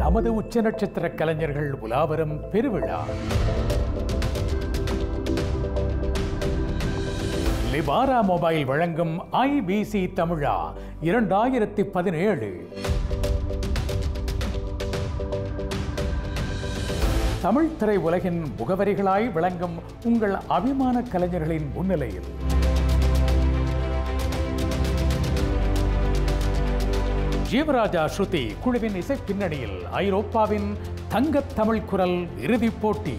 நமது உச்ச நட்சத்திர கலைஞர்கள் உலாவரும் பெருவிழா. லிபாரா மொபைல் வழங்கும் ஐபிசி தமிழா இரண்டாயிரத்தி பதினேழு. தமிழ் திரை உலகின் முகவரிகளாய் விளங்கும் உங்கள் அபிமான கலைஞர்களின் முன்னிலையில். ஜீவராஜா ஸ்ருதி குழுவின் இசை பின்னணியில் ஐரோப்பாவின் தங்கத் தமிழ் குரல் இறுதிப் போட்டி.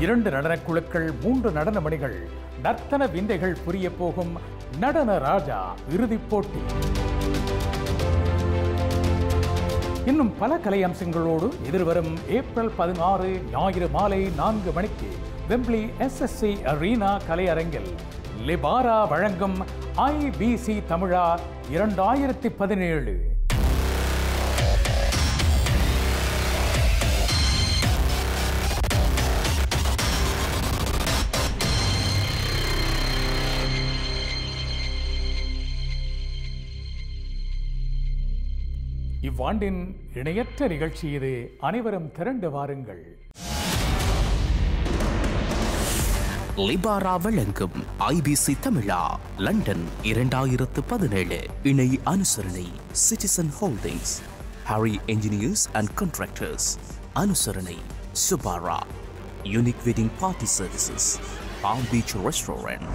இரண்டு நடனக் குழுக்கள் மூன்று நடன மணிகள் நர்த்தன விந்தைகள் புரிய போகும் நடன ராஜா இறுதிப் போட்டி. இன்னும் பல கலை அம்சங்களோடு எதிர்வரும் ஏப்ரல் பதினாறு ஞாயிறு மாலை நான்கு மணிக்கு வெம்ப்ளி எஸ்எஸ்சி அரீனா கலையரங்கில் லிபாரா வழங்கும் ஐபிசி தமிழா இரண்டாயிரத்தி பதினேழு. இவ்வாண்டின் இணையற்ற நிகழ்ச்சி இது. அனைவரும் திரண்டு வாருங்கள். லிபாரா வழங்கும் ஐபிசி தமிழா லண்டன் இரண்டாயிரத்து பதினேழு. இணை அனுசரணை citizen holdings Harry engineers and contractors அனுசரணை Subara unique wedding party services palm beach restaurant